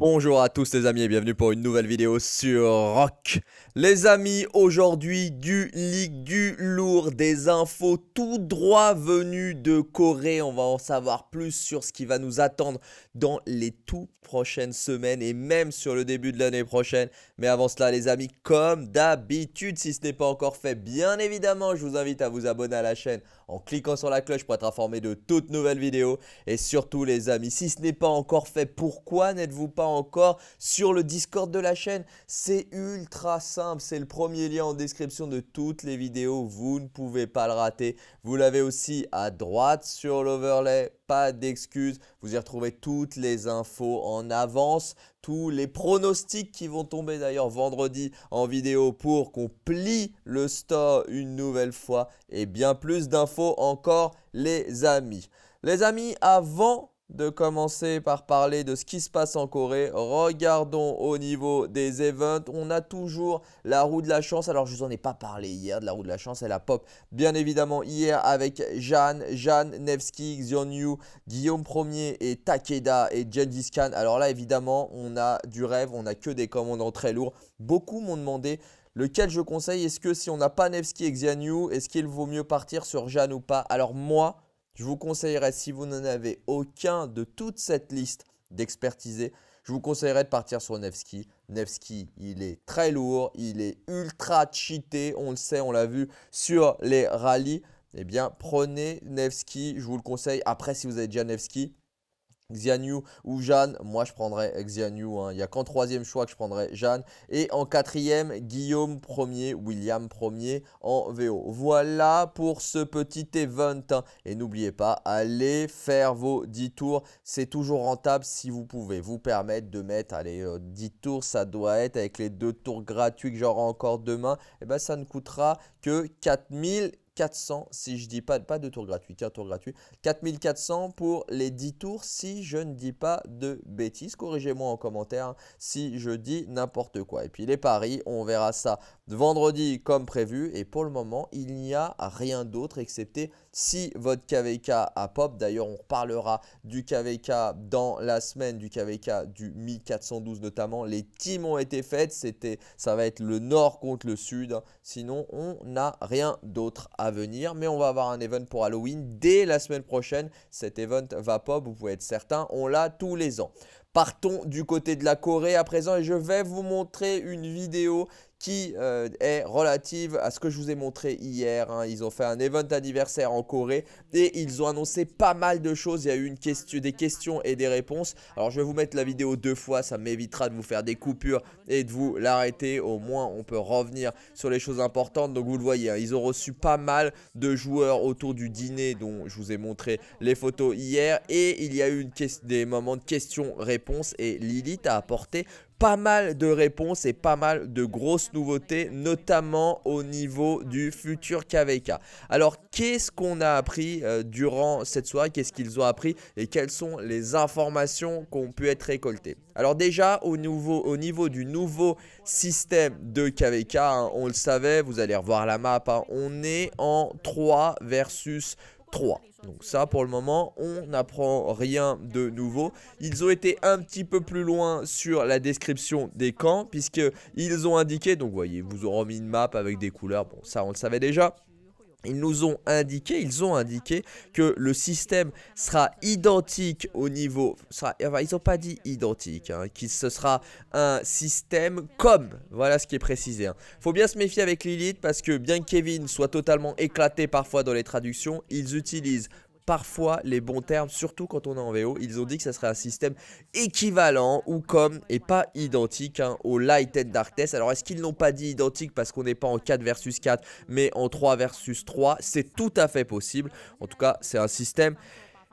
Bonjour à tous les amis et bienvenue pour une nouvelle vidéo sur Rock. Les amis, aujourd'hui du leak, du lourd, des infos tout droit venues de Corée. On va en savoir plus sur ce qui va nous attendre dans les toutes prochaines semaines et même sur le début de l'année prochaine. Mais avant cela les amis, comme d'habitude, si ce n'est pas encore fait, bien évidemment, je vous invite à vous abonner à la chaîne en cliquant sur la cloche pour être informé de toutes nouvelles vidéos. Et surtout les amis, si ce n'est pas encore fait, pourquoi n'êtes-vous pas encore sur le Discord de la chaîne? C'est ultra simple, c'est le premier lien en description de toutes les vidéos, vous ne pouvez pas le rater. Vous l'avez aussi à droite sur l'overlay, pas d'excuses, vous y retrouvez toutes les infos en avance, tous les pronostics qui vont tomber d'ailleurs vendredi en vidéo pour qu'on plie le store une nouvelle fois. Et bien plus d'infos encore les amis. Les amis, avant de commencer par parler de ce qui se passe en Corée. Regardons au niveau des events. On a toujours la roue de la chance. Alors, je vous en ai pas parlé hier de la roue de la chance. Elle a pop bien évidemment hier avec Jeanne, Jeanne, Nevsky, Xion Guillaume Ier et Takeda et Gengis Khan. Alors là, évidemment, on a du rêve. On a que des commandants très lourds. Beaucoup m'ont demandé lequel je conseille. Est-ce que si on n'a pas Nevsky et Xian est-ce qu'il vaut mieux partir sur Jeanne ou pas? Alors moi, je vous conseillerais, si vous n'en avez aucun de toute cette liste d'expertisés, je vous conseillerais de partir sur Nevsky. Nevsky, il est très lourd, il est ultra cheaté, on le sait, on l'a vu sur les rallyes. Eh bien, prenez Nevsky, je vous le conseille. Après, si vous avez déjà Nevsky, Xianyu ou Jeanne, moi je prendrais Xianyu, hein. il n'y a qu'en troisième choix que je prendrais Jeanne. Et en quatrième, Guillaume premier, William premier en VO. Voilà pour ce petit event. Hein. Et n'oubliez pas, allez faire vos 10 tours. C'est toujours rentable si vous pouvez vous permettre de mettre allez, 10 euh, tours. Ça doit être avec les deux tours gratuits que j'aurai encore demain. Et eh ben ça ne coûtera que 4000 400 si je dis pas, pas de tour gratuit, qu'un tour gratuit. 4400 pour les 10 tours si je ne dis pas de bêtises. Corrigez-moi en commentaire si je dis n'importe quoi. Et puis les paris, on verra ça vendredi comme prévu. Et pour le moment, il n'y a rien d'autre excepté si votre KVK a pop. D'ailleurs, on reparlera du KVK dans la semaine, du KVK du 1412 notamment. Les teams ont été faites. C'était, ça va être le nord contre le sud. Sinon, on n'a rien d'autre à venir. Mais on va avoir un event pour Halloween dès la semaine prochaine. Cet event va pop, vous pouvez être certain. On l'a tous les ans. Partons du côté de la Corée à présent et je vais vous montrer une vidéo qui euh, est relative à ce que je vous ai montré hier. Hein. Ils ont fait un event anniversaire en Corée et ils ont annoncé pas mal de choses. Il y a eu des questions et des réponses. Alors je vais vous mettre la vidéo deux fois, ça m'évitera de vous faire des coupures et de vous l'arrêter. Au moins on peut revenir sur les choses importantes. Donc vous le voyez, hein, ils ont reçu pas mal de joueurs autour du dîner dont je vous ai montré les photos hier. Et il y a eu des moments de questions-réponses et Lilith a apporté pas mal de réponses et pas mal de grosses nouveautés, notamment au niveau du futur KVK. Alors, qu'est-ce qu'on a appris euh, durant cette soirée? Qu'est-ce qu'ils ont appris Et quelles sont les informations qui ont pu être récoltées? Alors déjà, au, niveau du nouveau système de KVK, hein, on le savait, vous allez revoir la map, hein, on est en 3 versus 3. Donc ça pour le moment on n'apprend rien de nouveau. Ils ont été un petit peu plus loin sur la description des camps puisque ils ont indiqué, donc vous voyez, vous auront mis une map avec des couleurs, bon ça on le savait déjà. Ils nous ont indiqué, ils ont indiqué que le système sera identique au niveau, ils n'ont pas dit identique, hein, que ce sera un système comme, voilà ce qui est précisé. Hein. faut bien se méfier avec Lilith parce que bien que Kevin soit totalement éclaté parfois dans les traductions, ils utilisent parfois les bons termes, surtout quand on est en VO. Ils ont dit que ça serait un système équivalent ou comme et pas identique hein, au Light and Darkness. Alors est-ce qu'ils n'ont pas dit identique parce qu'on n'est pas en 4 versus 4 mais en 3 versus 3 C'est tout à fait possible. En tout cas, c'est un système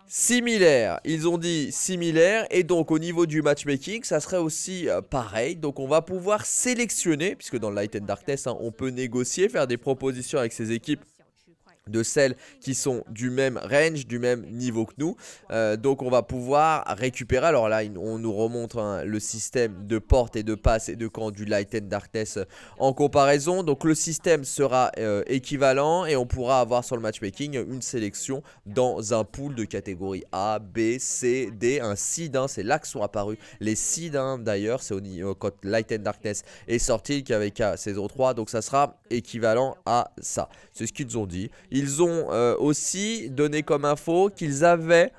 similaire. Ils ont dit similaire et donc au niveau du matchmaking, ça serait aussi euh, pareil. Donc on va pouvoir sélectionner, puisque dans le Light and Darkness, hein, on peut négocier, faire des propositions avec ces équipes de celles qui sont du même range, du même niveau que nous. Euh, donc on va pouvoir récupérer, alors là on nous remontre hein, le système de porte et de passe et de camp du Light and Darkness euh, en comparaison. Donc le système sera euh, équivalent et on pourra avoir sur le matchmaking une sélection dans un pool de catégorie A, B, C, D, un seed, hein, c'est là que sont apparus les seeds hein, d'ailleurs, c'est au quand Light and Darkness est sorti qu'avec saison 3, donc ça sera équivalent à ça. C'est ce qu'ils ont dit. Ont euh, aussi donné comme info qu'ils avaient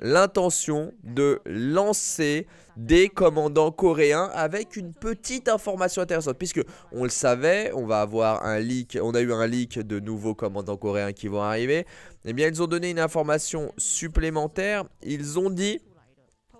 l'intention de lancer des commandants coréens avec une petite information intéressante puisque on le savait, on va avoir un leak, on a eu un leak de nouveaux commandants coréens qui vont arriver. Eh bien, ils ont donné une information supplémentaire. Ils ont dit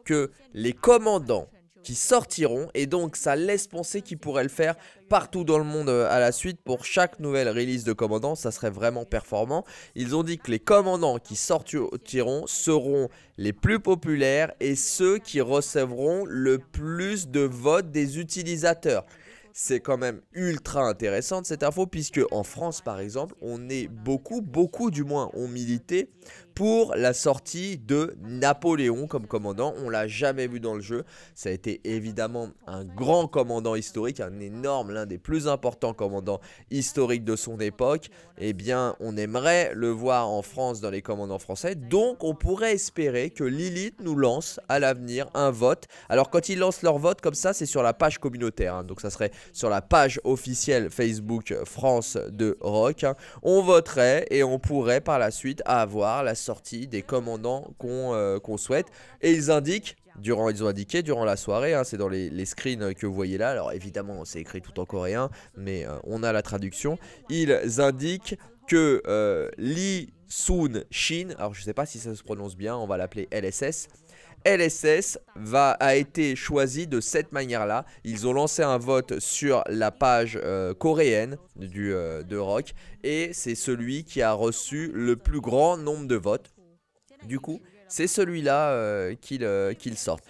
que les commandants qui sortiront. Et donc ça laisse penser qu'ils pourraient le faire partout dans le monde euh, à la suite pour chaque nouvelle release de commandants, ça serait vraiment performant. Ils ont dit que les commandants qui sortiront seront les plus populaires et ceux qui recevront le plus de votes des utilisateurs. C'est quand même ultra intéressant cette info puisque en France par exemple on est beaucoup, beaucoup du moins ont milité pour la sortie de Napoléon comme commandant. On l'a jamais vu dans le jeu. Ça a été évidemment un grand commandant historique, un énorme, l'un des plus importants commandants historiques de son époque. Eh bien, on aimerait le voir en France dans les commandants français. Donc, on pourrait espérer que Lilith nous lance à l'avenir un vote. Alors, quand ils lancent leur vote comme ça, c'est sur la page communautaire. Hein. Donc, ça serait sur la page officielle Facebook France de Rock. On voterait et on pourrait par la suite avoir la sortie des commandants euh, qu'on souhaite. Et ils indiquent durant ils ont indiqué durant la soirée, hein, c'est dans les, screens que vous voyez là, alors évidemment c'est écrit tout en coréen, mais euh, on a la traduction, ils indiquent que euh, Lee Soon Shin, alors je sais pas si ça se prononce bien, on va l'appeler LSS, LSS a été choisi de cette manière-là. Ils ont lancé un vote sur la page euh, coréenne euh, de Rock et c'est celui qui a reçu le plus grand nombre de votes. Du coup, c'est celui-là euh, qu'il sort.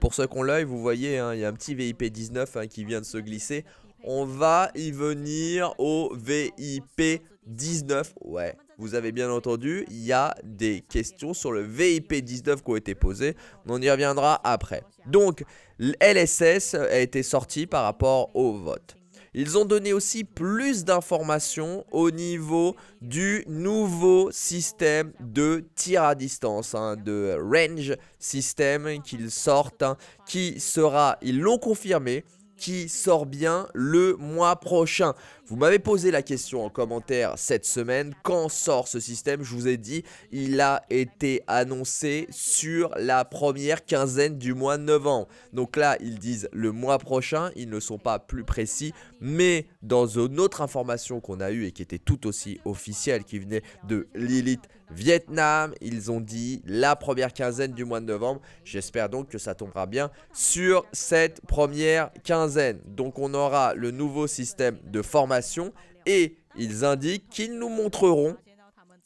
pour ceux qui ont l'œil, vous voyez, hein, il y a un petit VIP 19 hein, qui vient de se glisser. On va y venir au VIP 19. Ouais, vous avez bien entendu, il y a des questions sur le VIP 19 qui ont été posées. On y reviendra après. Donc, l'LSS a été sorti par rapport au vote. Ils ont donné aussi plus d'informations au niveau du nouveau système de tir à distance, hein, de range system qu'ils sortent, hein, qui sera, ils l'ont confirmé, qui sort bien le mois prochain. Vous m'avez posé la question en commentaire cette semaine, quand sort ce système? Je vous ai dit, il a été annoncé sur la première quinzaine du mois de novembre. Donc là, ils disent le mois prochain, ils ne sont pas plus précis, mais dans une autre information qu'on a eue et qui était tout aussi officielle, qui venait de Lilith Vietnam, ils ont dit la première quinzaine du mois de novembre. J'espère donc que ça tombera bien sur cette première quinzaine. Donc on aura le nouveau système de formation et ils indiquent qu'ils nous montreront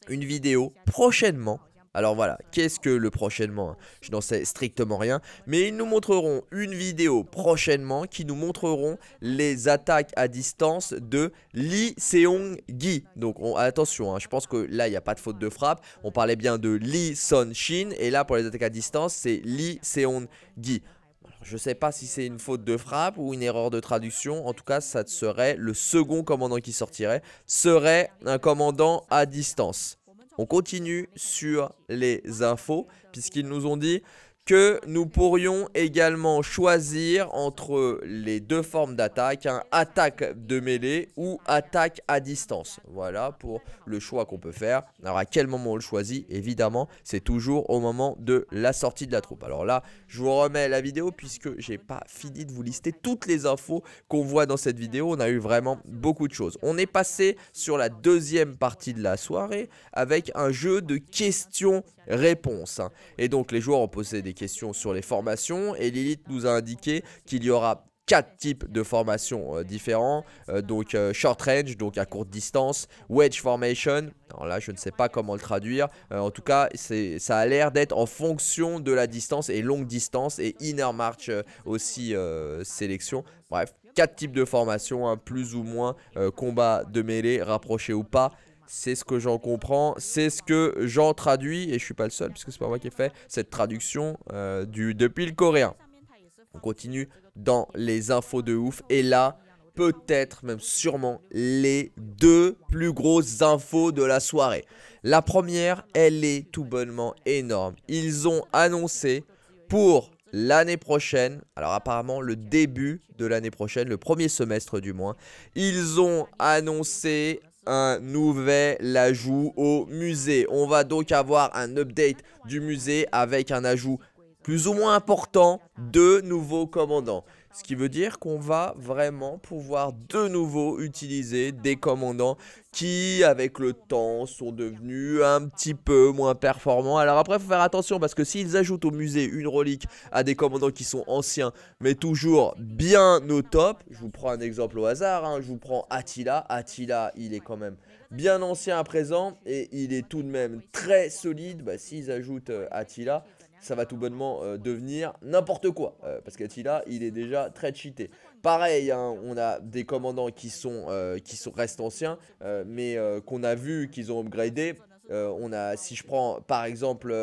une vidéo prochainement alors voilà, qu'est-ce que le prochainement hein? Je n'en sais strictement rien. Mais ils nous montreront une vidéo prochainement qui nous montreront les attaques à distance de Lee Seong-gi. Donc attention, hein, je pense que là, il n'y a pas de faute de frappe. On parlait bien de Lee Son-shin. Et là, pour les attaques à distance, c'est Lee Seong-gi. Je ne sais pas si c'est une faute de frappe ou une erreur de traduction. En tout cas, ça serait le second commandant qui sortirait. Serait un commandant à distance. On continue sur les infos puisqu'ils nous ont dit que nous pourrions également choisir entre les deux formes d'attaque, attaque de mêlée ou attaque à distance. Voilà pour le choix qu'on peut faire. Alors à quel moment on le choisit? Évidemment, c'est toujours au moment de la sortie de la troupe. Alors là, je vous remets la vidéo puisque j'ai pas fini de vous lister toutes les infos qu'on voit dans cette vidéo. On a eu vraiment beaucoup de choses. On est passé sur la deuxième partie de la soirée avec un jeu de questions-réponses. Et donc les joueurs ont posé questions sur les formations et Lilith nous a indiqué qu'il y aura quatre types de formations euh, différents. Euh, donc euh, short range, donc à courte distance, wedge formation. Alors là, je ne sais pas comment le traduire. en tout cas, ça a l'air d'être en fonction de la distance et longue distance et inner march aussi sélection. Bref, quatre types de formations, hein, plus ou moins combat de mêlée, rapproché ou pas. C'est ce que j'en comprends, c'est ce que j'en traduis, et je suis pas le seul, puisque c'est pas moi qui ai fait cette traduction euh, du, depuis le coréen. On continue dans les infos de ouf, et là, peut-être, même sûrement, les deux plus grosses infos de la soirée. La première, elle est tout bonnement énorme. Ils ont annoncé pour l'année prochaine, alors apparemment le début de l'année prochaine, le premier semestre du moins, ils ont annoncé un nouvel ajout au musée. On va donc avoir un update du musée avec un ajout plus ou moins important de nouveaux commandants. Ce qui veut dire qu'on va vraiment pouvoir de nouveau utiliser des commandants qui, avec le temps, sont devenus un petit peu moins performants. Alors après, il faut faire attention parce que s'ils ajoutent au musée une relique à des commandants qui sont anciens, mais toujours bien au top, je vous prends un exemple au hasard, hein, je vous prends Attila. Attila, il est quand même bien ancien à présent et il est tout de même très solide. Bah, s'ils ajoutent euh, Attila, ça va tout bonnement euh, devenir n'importe quoi. Euh, parce qu'Attila, il est déjà très cheaté. Pareil, hein, on a des commandants qui sont, euh, qui sont restent anciens, mais qu'on a vu qu'ils ont upgradé. on a, si je prends par exemple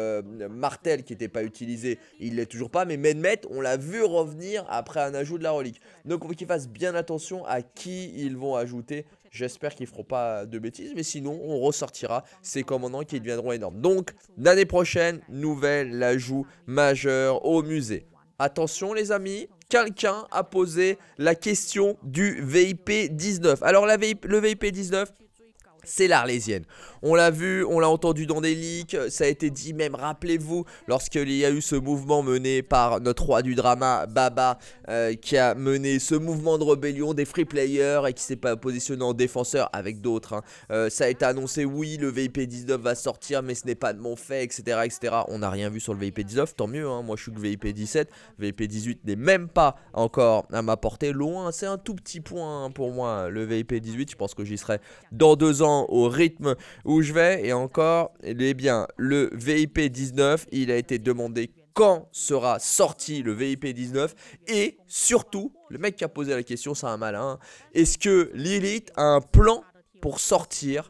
Martel qui n'était pas utilisé, il l'est toujours pas, mais Menmet, on l'a vu revenir après un ajout de la relique. Donc il faut qu'ils fassent bien attention à qui ils vont ajouter J'espère qu'ils feront pas de bêtises, mais sinon, on ressortira ces commandants qui deviendront énormes. Donc, l'année prochaine, nouvel ajout majeur au musée. Attention les amis, quelqu'un a posé la question du VIP 19. Alors le VIP 19, c'est l'Arlésienne. On l'a vu, on l'a entendu dans des leaks, ça a été dit même, rappelez-vous, lorsqu'il y a eu ce mouvement mené par notre roi du drama, Baba, euh, qui a mené ce mouvement de rébellion des free players et qui s'est pas positionné en défenseur avec d'autres. Hein. Euh, ça a été annoncé, oui, le VIP 19 va sortir, mais ce n'est pas de mon fait, etc. etc. On n'a rien vu sur le VIP 19, tant mieux, hein. moi je suis que VIP 17, VIP 18 n'est même pas encore à ma portée, loin, c'est un tout petit point hein, pour moi, le VIP 18, je pense que j'y serai dans deux ans au rythme où je vais. Et encore, eh bien, le VIP 19, il a été demandé quand sera sorti le VIP 19 et surtout, le mec qui a posé la question, c'est un malin. Est-ce que Lilith a un plan pour sortir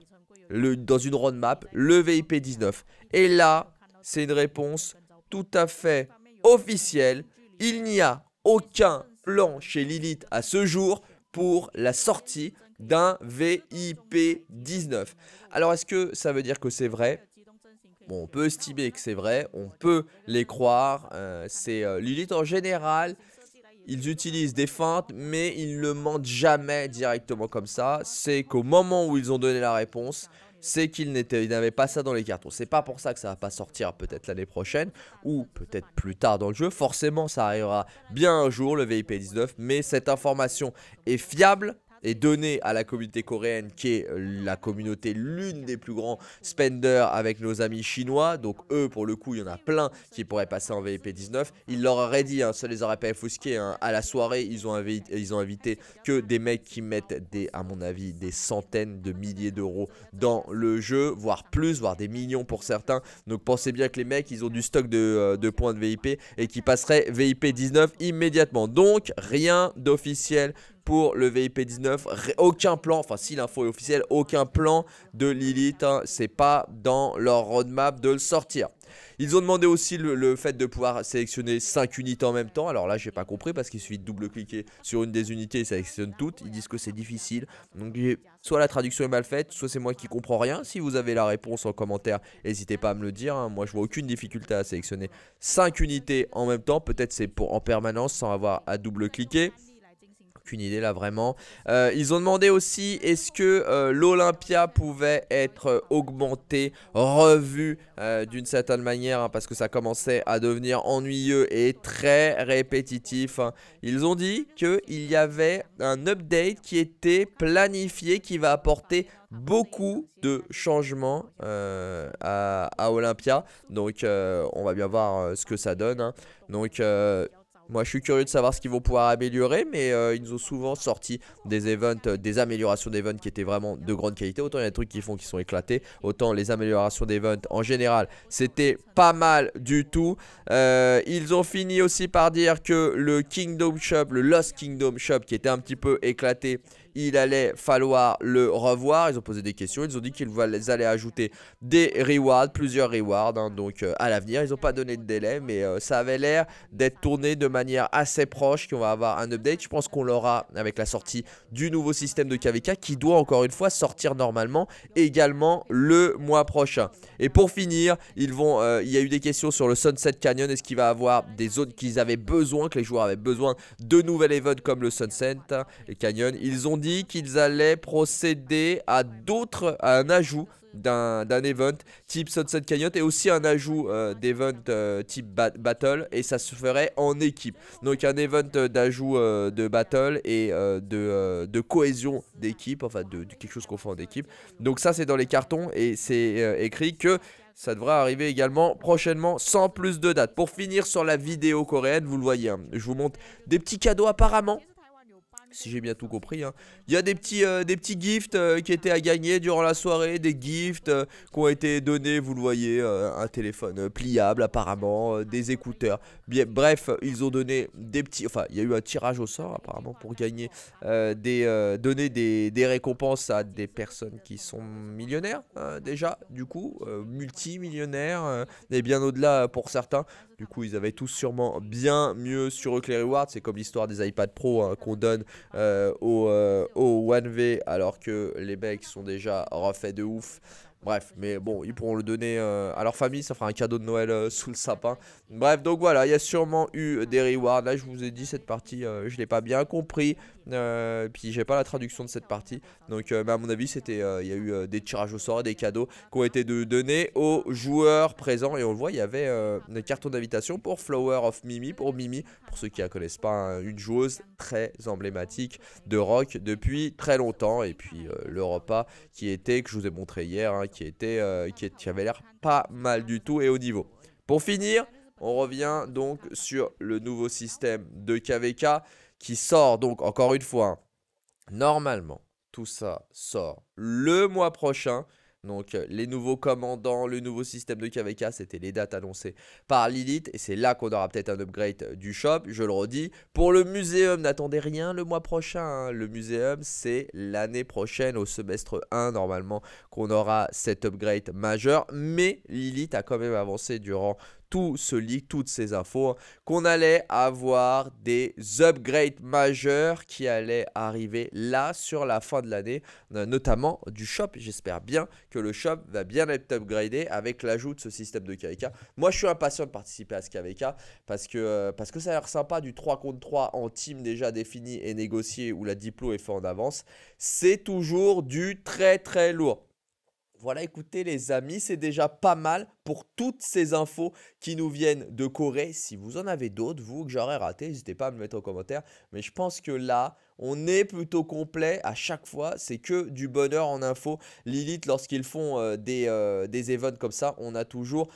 le, dans une roadmap le VIP 19 Et là, c'est une réponse tout à fait officielle. Il n'y a aucun plan chez Lilith à ce jour pour la sortie d'un VIP 19. Alors est-ce que ça veut dire que c'est vrai? Bon, on peut estimer que c'est vrai, on peut les croire. Euh, c'est euh, Lilith en général, ils utilisent des feintes, mais ils ne mentent jamais directement comme ça. C'est qu'au moment où ils ont donné la réponse, c'est qu'ils n'avaient pas ça dans les cartons. C'est pas pour ça que ça va pas sortir peut-être l'année prochaine ou peut-être plus tard dans le jeu. Forcément, ça arrivera bien un jour le VIP 19, mais cette information est fiable est donné à la communauté coréenne qui est euh, la communauté l'une des plus grands spenders avec nos amis chinois. Donc eux pour le coup il y en a plein qui pourraient passer en VIP 19. Ils leur auraient dit, hein, ça les aurait pas offusqués, hein, à la soirée ils ont, invité, ils ont invité que des mecs qui mettent des, à mon avis des centaines de milliers d'euros dans le jeu, voire plus, voire des millions pour certains. Donc pensez bien que les mecs ils ont du stock de, euh, de points de VIP et qui passeraient VIP 19 immédiatement. Donc rien d'officiel pour le VIP 19. Aucun plan, enfin si l'info est officielle, aucun plan de Lilith. Hein, c'est pas dans leur roadmap de le sortir. Ils ont demandé aussi le, fait de pouvoir sélectionner 5 unités en même temps. Alors là, j'ai pas compris parce qu'il suffit de double-cliquer sur une des unités et ça sélectionne toutes. Ils disent que c'est difficile. Donc soit la traduction est mal faite, soit c'est moi qui comprends rien. Si vous avez la réponse en commentaire, n'hésitez pas à me le dire. Hein. Moi, je vois aucune difficulté à sélectionner 5 unités en même temps. Peut-être c'est pour en permanence sans avoir à double-cliquer aucune idée là vraiment. Euh, ils ont demandé aussi est-ce que euh, l'Olympia pouvait être augmenté, revu euh, d'une certaine manière hein, parce que ça commençait à devenir ennuyeux et très répétitif. Hein. Ils ont dit qu'il y avait un update qui était planifié qui va apporter beaucoup de changements à, Olympia. Donc on va bien voir ce que ça donne. Hein. Donc moi, je suis curieux de savoir ce qu'ils vont pouvoir améliorer, mais euh, ils nous ont souvent sorti des events, euh, des améliorations d'events qui étaient vraiment de grande qualité. Autant il y a des trucs qui font qui sont éclatés, autant les améliorations d'events en général, c'était pas mal du tout. Euh, ils ont fini aussi par dire que le Kingdom Shop, le Lost Kingdom Shop, qui était un petit peu éclaté, il allait falloir le revoir. Ils ont posé des questions, ils ont dit qu'ils allaient ajouter des rewards, plusieurs rewards, hein, donc euh, à l'avenir. Ils n'ont pas donné de délai, mais euh, ça avait l'air d'être tourné de manière assez proche, qu'on va avoir un update. Je pense qu'on l'aura avec la sortie du nouveau système de KVK qui doit encore une fois sortir normalement également le mois prochain. Et pour finir, euh, il y a eu des questions sur le Sunset Canyon. Est-ce qu'il va avoir des zones qu'ils avaient besoin, que les joueurs avaient besoin de nouvelles events comme le Sunset et Canyon? Ils ont dit qu'ils allaient procéder à d'autres, à un ajout d'un event type Sunset Canyon et aussi un ajout euh, d'event euh, type battle et ça se ferait en équipe. Donc un event d'ajout de battle et de, de, cohésion d'équipe, enfin de, quelque chose qu'on fait en équipe. Donc ça c'est dans les cartons et c'est écrit que ça devrait arriver également prochainement sans plus de dates. Pour finir sur la vidéo coréenne, vous le voyez, hein, je vous montre des petits cadeaux apparemment si j'ai bien tout compris. Hein. Il y a des petits, euh, des petits gifts euh, qui étaient à gagner durant la soirée, des gifts euh, qui ont été donnés, vous le voyez, un téléphone pliable apparemment, des écouteurs. Bref, ils ont donné des petits, enfin, il y a eu un tirage au sort apparemment pour gagner, des, donner des, des, récompenses à des personnes qui sont millionnaires déjà, du coup, multimillionnaires, et bien au-delà pour certains. Du coup, ils avaient tous sûrement bien mieux sur eux que les rewards. C'est comme l'histoire des iPad Pro hein, qu'on donne euh, au, euh, au 1V alors que les mecs sont déjà refaits de ouf. Bref, mais bon, ils pourront le donner euh, à leur famille, ça fera un cadeau de Noël sous le sapin. Bref, donc voilà, il y a sûrement eu des rewards. Là, je vous ai dit, cette partie, je l'ai pas bien compris. Euh, puis j'ai pas la traduction de cette partie. Donc, euh, mais à mon avis, c'était, euh, il y a eu des tirages au sort et des cadeaux qui ont été donnés aux joueurs présents. Et on le voit, il y avait une carton d'invitation pour Flower of Mimi, pour Mimi, pour ceux qui la connaissent pas, hein, une joueuse très emblématique de rock depuis très longtemps. Et puis le repas qui était, que je vous ai montré hier, hein, qui était, qui, avait l'air pas mal du tout et au niveau. Pour finir, on revient donc sur le nouveau système de KVK qui sort donc encore une fois, normalement, tout ça sort le mois prochain. Donc euh, les nouveaux commandants, le nouveau système de KVK, c'était les dates annoncées par Lilith. Et c'est là qu'on aura peut-être un upgrade du shop, je le redis. Pour le muséum, n'attendez rien le mois prochain. Hein. Le muséum, c'est l'année prochaine, au semestre 1, normalement, qu'on aura cet upgrade majeur. Mais Lilith a quand même avancé durant tout ce leak, toutes ces infos, qu'on allait avoir des upgrades majeurs qui allaient arriver là sur la fin de l'année, euh, notamment du shop. J'espère bien que le shop va bien être upgradé avec l'ajout de ce système de KVK. Moi, je suis impatient de participer à ce KVK parce que, euh, parce que ça a l'air sympa du 3 contre 3 en team déjà défini et négocié où la diplo est fait en avance. C'est toujours du très très lourd. Voilà, écoutez les amis, c'est déjà pas mal pour toutes ces infos qui nous viennent de Corée. Si vous en avez d'autres, vous, que j'aurais raté, n'hésitez pas à me mettre en commentaire. Mais je pense que là, on est plutôt complet à chaque fois. C'est que du bonheur en info. Lilith, lorsqu'ils font euh, des, euh, des events comme ça, on a toujours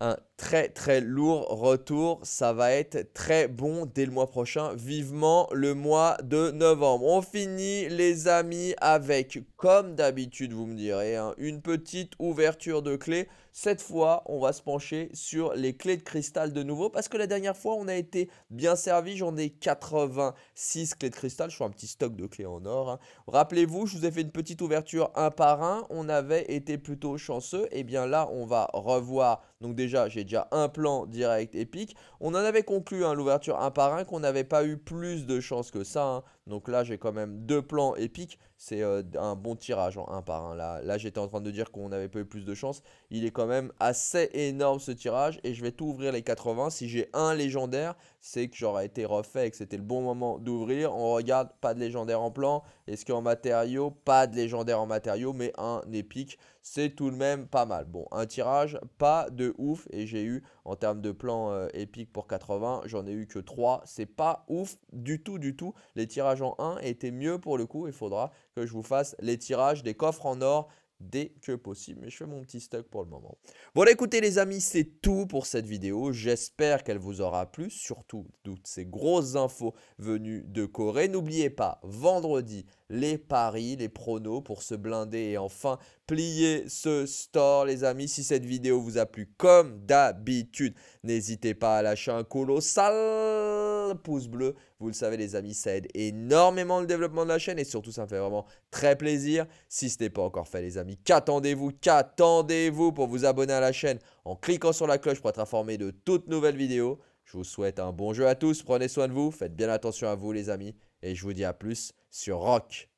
un très très lourd retour. Ça va être très bon dès le mois prochain. Vivement le mois de novembre. On finit les amis avec, comme d'habitude vous me direz, hein, une petite ouverture de clé. Cette fois, on va se pencher sur les clés de cristal de nouveau parce que la dernière fois, on a été bien servi. J'en ai 86 clés de cristal. Je fais un petit stock de clés en or. Hein. Rappelez-vous, je vous ai fait une petite ouverture un par un. On avait été plutôt chanceux. Et eh bien là, on va revoir. Donc déjà, j'ai déjà un plan direct épique. On en avait conclu hein, l'ouverture un par un qu'on n'avait pas eu plus de chance que ça. Hein. Donc là, j'ai quand même deux plans épiques. C'est euh, un bon tirage en un par un. Là, là j'étais en train de dire qu'on n'avait pas eu plus de chance. Il est quand même assez énorme ce tirage. Et je vais tout ouvrir les 80. Si j'ai un légendaire, c'est que j'aurais été refait et que c'était le bon moment d'ouvrir. On regarde, pas de légendaire en plan. Est-ce qu'en matériaux, pas de légendaire en matériaux, mais un épique c'est tout de même pas mal. Bon, un tirage, pas de ouf. Et j'ai eu, en termes de plan euh, épique pour 80, j'en ai eu que 3. C'est pas ouf du tout, du tout. Les tirages en 1 étaient mieux pour le coup. Il faudra que je vous fasse les tirages des coffres en or dès que possible. Mais je fais mon petit stock pour le moment. Voilà, écoutez les amis, c'est tout pour cette vidéo. J'espère qu'elle vous aura plu. Surtout toutes ces grosses infos venues de Corée. N'oubliez pas, vendredi, les paris, les pronos pour se blinder et enfin plier ce store les amis. Si cette vidéo vous a plu comme d'habitude, n'hésitez pas à lâcher un colossal le pouce bleu. Vous le savez les amis, ça aide énormément le développement de la chaîne et surtout ça me fait vraiment très plaisir. Si ce n'est pas encore fait les amis, qu'attendez-vous Qu'attendez-vous pour vous abonner à la chaîne en cliquant sur la cloche pour être informé de toutes nouvelles vidéos Je vous souhaite un bon jeu à tous, prenez soin de vous, faites bien attention à vous les amis et je vous dis à plus sur Rock.